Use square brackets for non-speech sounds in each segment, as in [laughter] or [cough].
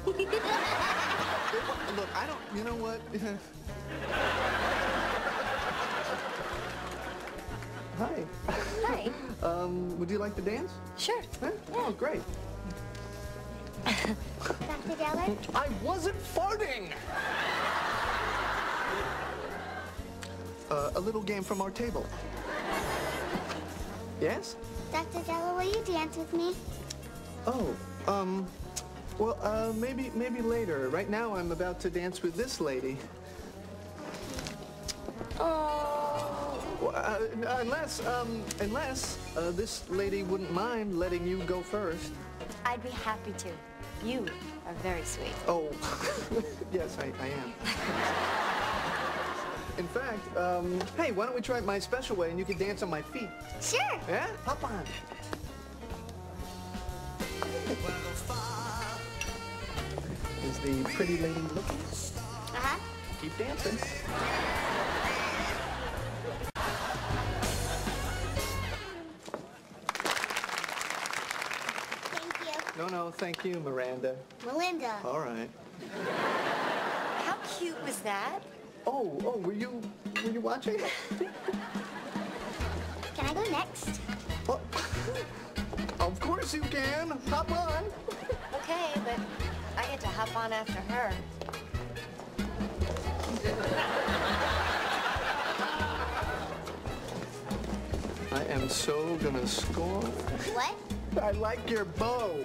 [laughs] Look, I don't, you know what? [laughs] Hi. Hi. [laughs] Um, would you like to dance? Sure. Huh? Oh, great. Dr. Geller? I wasn't farting! Uh, a little game from our table. Yes? Dr. Geller, will you dance with me? Oh, um, well, uh, maybe, maybe later. Right now, I'm about to dance with this lady. Oh. Well, uh, unless, um, unless uh, this lady wouldn't mind letting you go first. I'd be happy to. You are very sweet. Oh, [laughs] yes, I, I am. [laughs] In fact, um, hey, why don't we try it my special way and you can dance on my feet? Sure. Yeah? Hop on. The pretty lady looking? Uh-huh. Keep dancing. Thank you. No, no, thank you, Miranda. Melinda. All right. How cute was that? Oh, oh, were you, were you watching? [laughs] Can I go next? Oh, [laughs] of course you can. Hop on. Hop on after her. I am so gonna score. What? I like your bow.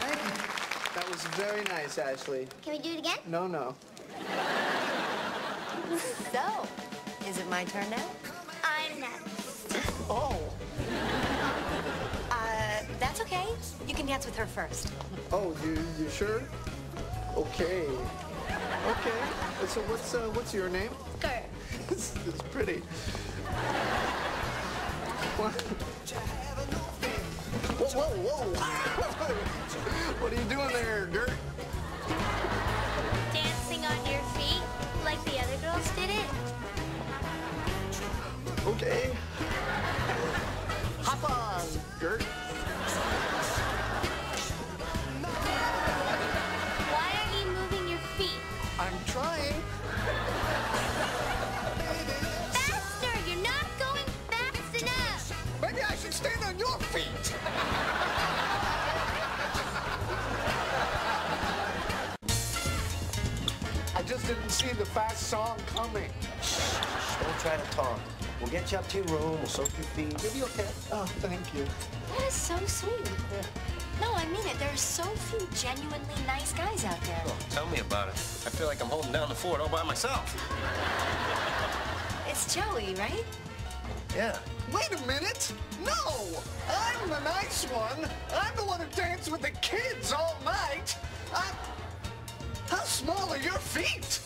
Thank you. That was very nice, Ashley. Can we do it again? No, no. [laughs] So, is it my turn now? I'm next. Oh, Uh, that's okay. You can dance with her first. oh, you you sure? Okay. Okay. So what's uh, what's your name? Gert. [laughs] It's, it's pretty. What? Whoa, whoa, whoa! [laughs] what are you doing there, Gert? Okay. Hop on, Gert. Why aren't you moving your feet? I'm trying. Faster! You're not going fast enough! Maybe I should stand on your feet. I just didn't see the fast song coming. Don't try to talk. We'll get you up to your room. We'll soak your feet. You'll be okay. Oh, thank you. That is so sweet. No, I mean it. There are so few genuinely nice guys out there. Oh, tell me about it. I feel like I'm holding down the fort all by myself. It's Joey, right? Yeah. Wait a minute. No, I'm the nice one. I'm the one who danced with the kids all night. I... How small are your feet?